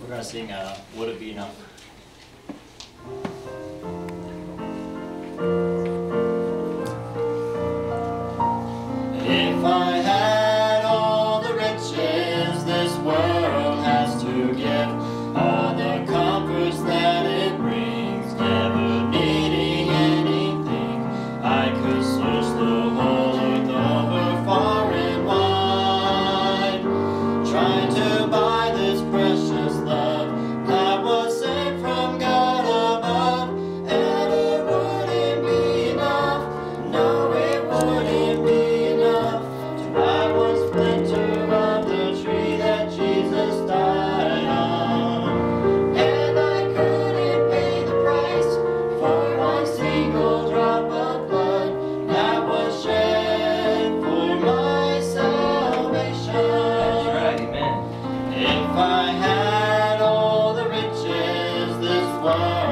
We're gonna sing uh, Would It Be Enough? If I had all the riches this world